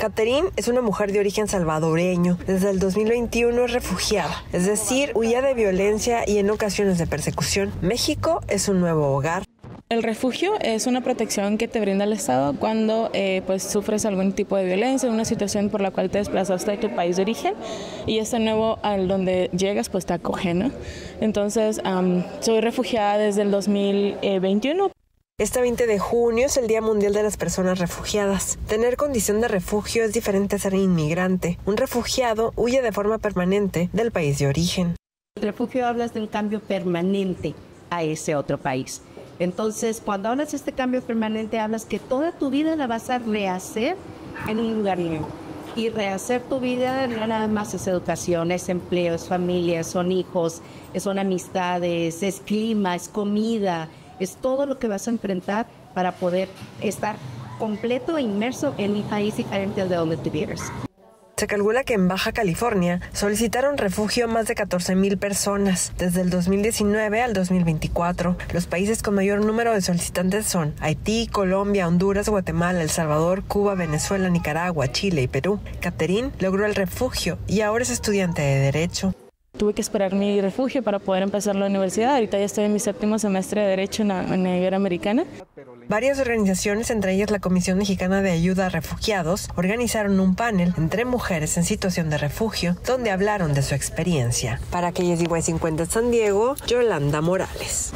Catherine es una mujer de origen salvadoreño. Desde el 2021 es refugiada, es decir, huía de violencia y en ocasiones de persecución. México es un nuevo hogar. El refugio es una protección que te brinda el Estado cuando eh, pues sufres algún tipo de violencia, una situación por la cual te desplazaste de tu país de origen y este nuevo al donde llegas pues te acoge, ¿no? Entonces soy refugiada desde el 2021. Este 20 de junio es el Día Mundial de las Personas Refugiadas. Tener condición de refugio es diferente a ser inmigrante. Un refugiado huye de forma permanente del país de origen. El refugio hablas de un cambio permanente a ese otro país. Entonces, cuando hablas de este cambio permanente, hablas que toda tu vida la vas a rehacer en un lugar nuevo. Y rehacer tu vida no nada más es educación, es empleo, es familia, son hijos, son amistades, es clima, es comida, es todo lo que vas a enfrentar para poder estar completo e inmerso en un país diferente al de donde tú vives. Se calcula que en Baja California solicitaron refugio más de 14.000 personas desde el 2019 al 2024. Los países con mayor número de solicitantes son Haití, Colombia, Honduras, Guatemala, El Salvador, Cuba, Venezuela, Nicaragua, Chile y Perú. Catherine logró el refugio y ahora es estudiante de Derecho. Tuve que esperar mi refugio para poder empezar la universidad. Ahorita ya estoy en mi séptimo semestre de Derecho en la, en Iberoamericana. Varias organizaciones, entre ellas la Comisión Mexicana de Ayuda a Refugiados, organizaron un panel entre mujeres en situación de refugio, donde hablaron de su experiencia. Para aquellas igual 50 San Diego, Yolanda Morales.